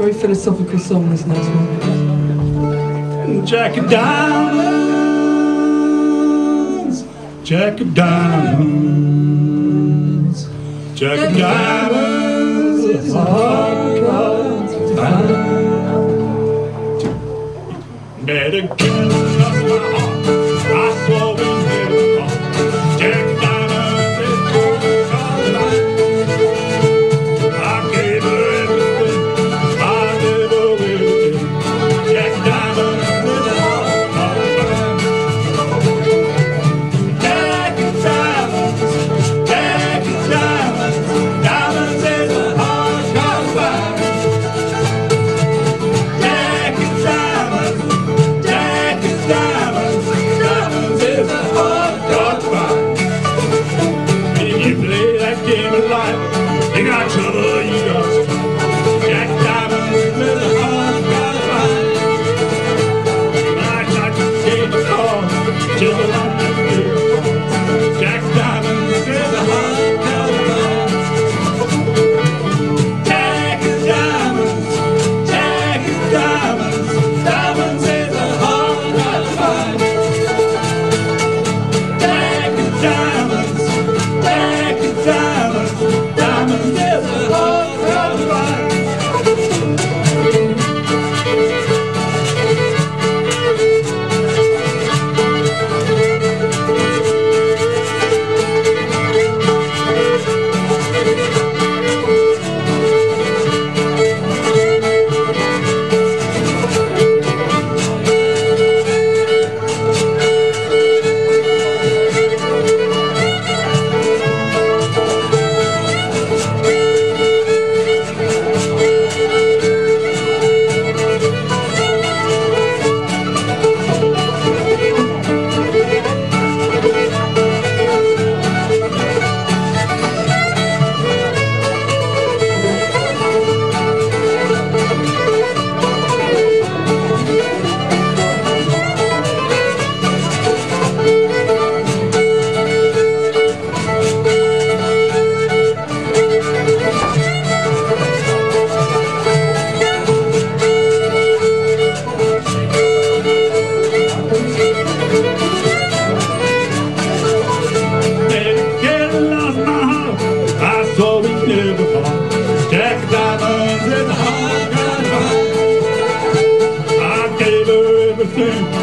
Very philosophical song, this next one. Jack of Diamonds, Jack of Diamonds, Jack of Diamonds, it's a hard card to find. Better get game of life. They got trouble, you got Hey.